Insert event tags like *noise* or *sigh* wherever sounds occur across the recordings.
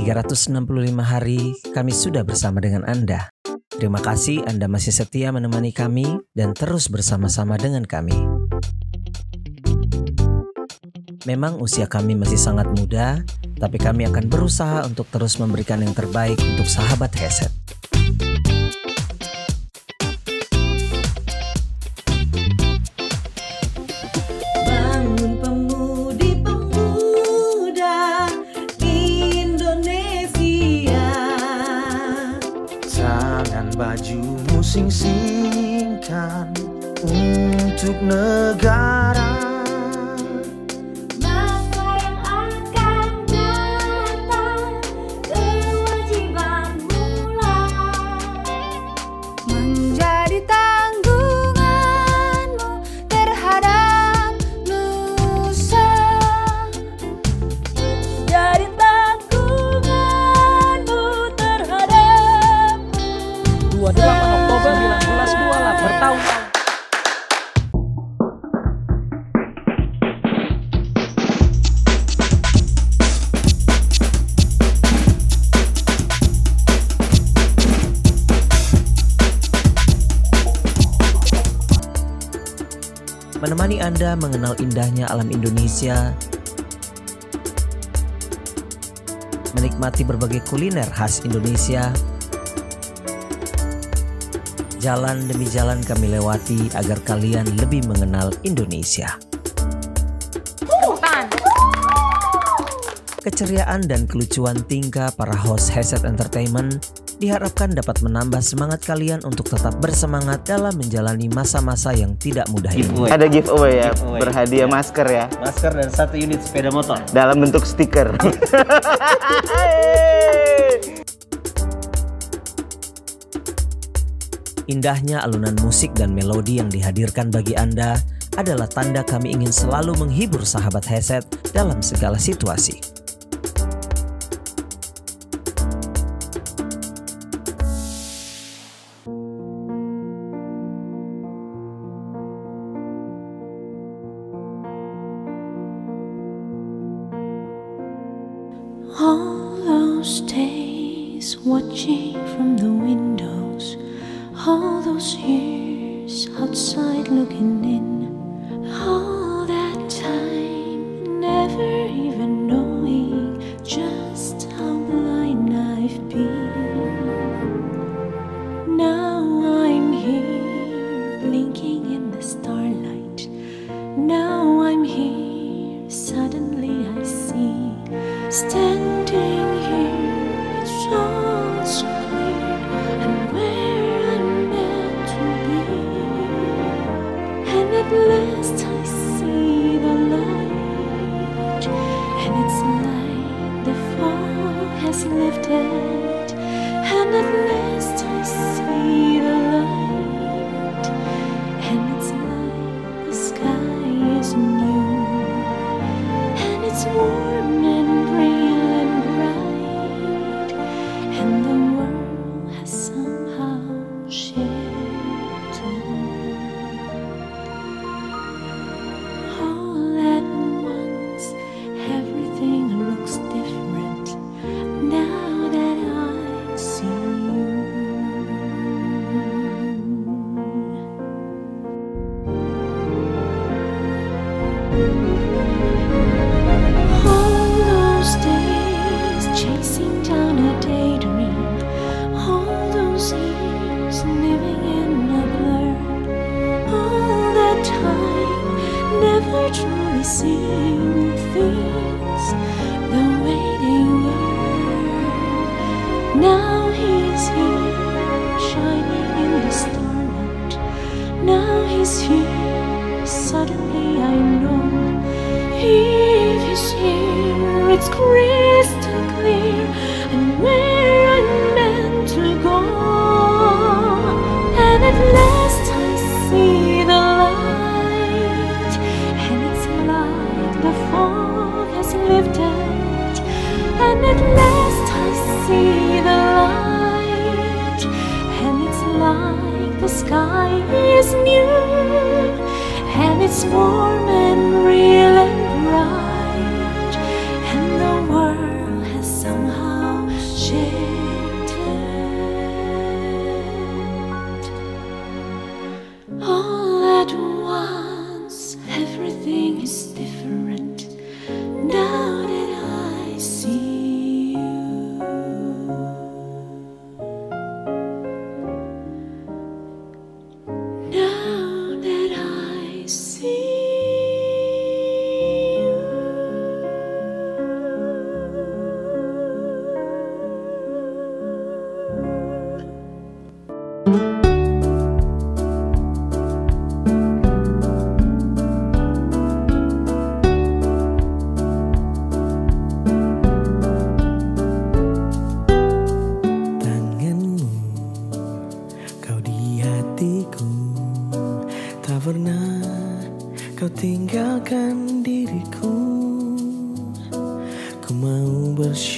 365 hari kami sudah bersama dengan Anda. Terima kasih Anda masih setia menemani kami dan terus bersama-sama dengan kami. Memang usia kami masih sangat muda, tapi kami akan berusaha untuk terus memberikan yang terbaik untuk sahabat Heset. Untuk Menemani Anda mengenal indahnya alam Indonesia, menikmati berbagai kuliner khas Indonesia. Jalan demi jalan kami lewati agar kalian lebih mengenal Indonesia. Keceriaan dan kelucuan tingkah para host Headset Entertainment diharapkan dapat menambah semangat kalian untuk tetap bersemangat dalam menjalani masa-masa yang tidak mudah ini. Giveaway. Ada giveaway ya, Giveaway. berhadiah masker ya Masker dan satu unit sepeda motor. dalam bentuk stiker. *laughs* Indahnya alunan musik dan melodi yang dihadirkan bagi Anda adalah tanda kami ingin selalu menghibur sahabat headset dalam segala situasi. Watching from the windows, all those years outside looking in, fall.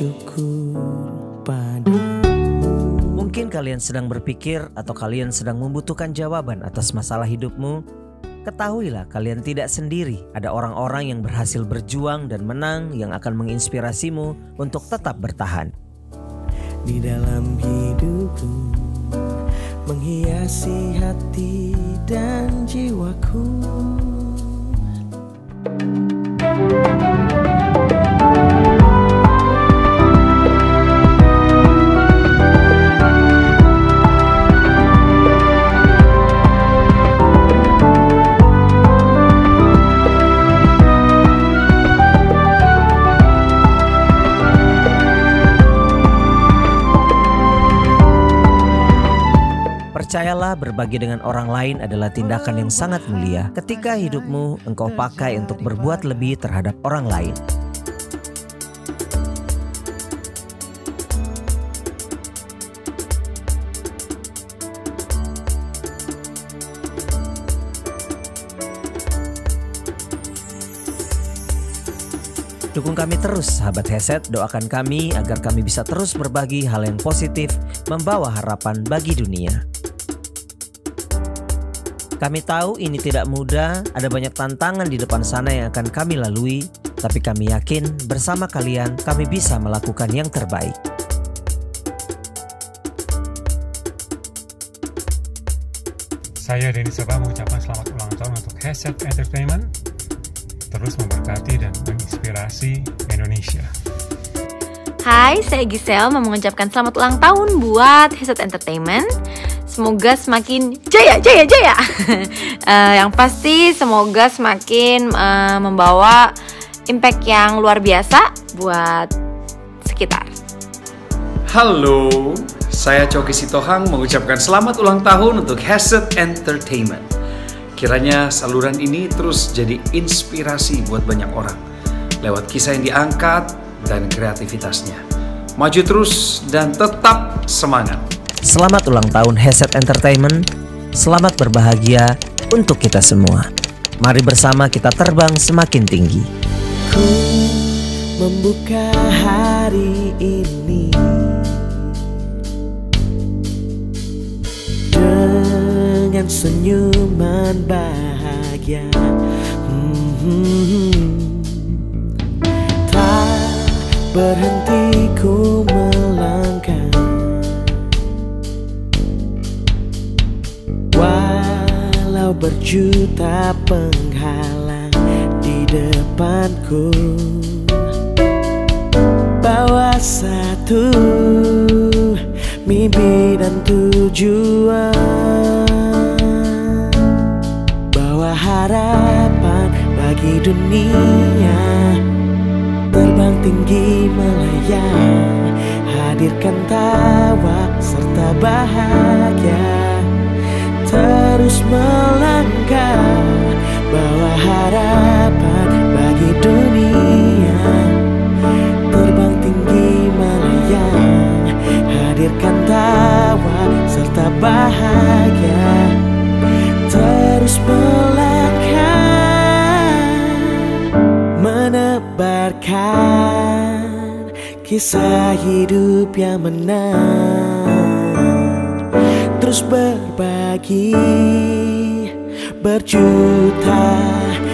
Bersyukur padamu Mungkin kalian sedang berpikir atau kalian sedang membutuhkan jawaban atas masalah hidupmu. Ketahuilah kalian tidak sendiri. Ada orang-orang yang berhasil berjuang dan menang yang akan menginspirasimu untuk tetap bertahan. Di dalam hidupku Menghiasi hati dan jiwaku berbagi dengan orang lain adalah tindakan yang sangat mulia ketika hidupmu engkau pakai untuk berbuat lebih terhadap orang lain. Dukung kami terus sahabat Heset, doakan kami agar kami bisa terus berbagi hal yang positif, membawa harapan bagi dunia. Kami tahu ini tidak mudah, ada banyak tantangan di depan sana yang akan kami lalui, tapi kami yakin bersama kalian kami bisa melakukan yang terbaik. Saya Denny Soba mengucapkan selamat ulang tahun untuk Headset Entertainment. Terus memberkati dan menginspirasi Indonesia. Hai, saya Giselle mau mengucapkan selamat ulang tahun buat Headset Entertainment. Semoga semakin jaya, jaya, jaya. *laughs* Eh, yang pasti semoga semakin eh, membawa impact yang luar biasa buat sekitar. Halo, saya Coki Sitohang mengucapkan selamat ulang tahun untuk Headset Entertainment. Kiranya saluran ini terus jadi inspirasi buat banyak orang lewat kisah yang diangkat dan kreativitasnya. Maju terus dan tetap semangat. Selamat ulang tahun Headset Entertainment. Selamat berbahagia untuk kita semua. Mari bersama kita terbang semakin tinggi. Ku membuka hari ini Dengan senyuman bahagia Hmm, Tak berhenti ku melangkah Walau berjuta penghalang di depanku. Bawa satu mimpi dan tujuan. Bawa harapan bagi dunia. Terbang tinggi melayang. Hadirkan tawa serta bahagia Terus melangkah Bawa harapan bagi dunia. Terbang tinggi melayang Hadirkan tawa serta bahagia. Terus melangkah Menebarkan kisah hidup yang benar Terus berbagi berjuta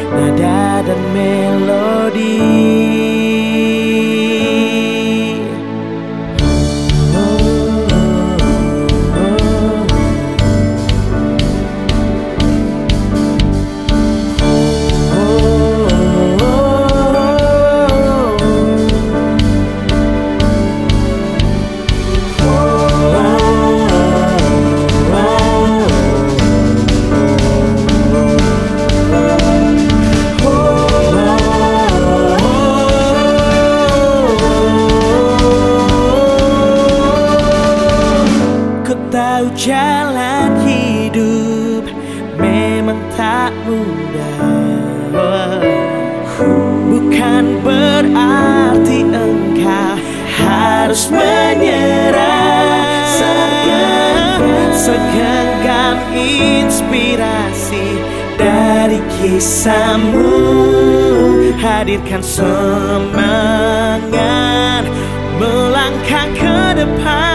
nada dan melodi menyerah. Segenggam, segenggam inspirasi dari kisahmu. Hadirkan semangat melangkah ke depan